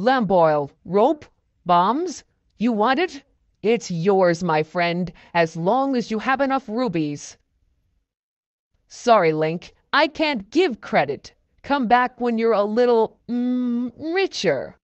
Lamp oil, rope, bombs? You want it? It's yours, my friend, as long as you have enough rubies. Sorry, Link, I can't give credit. Come back when you're a little mm, richer.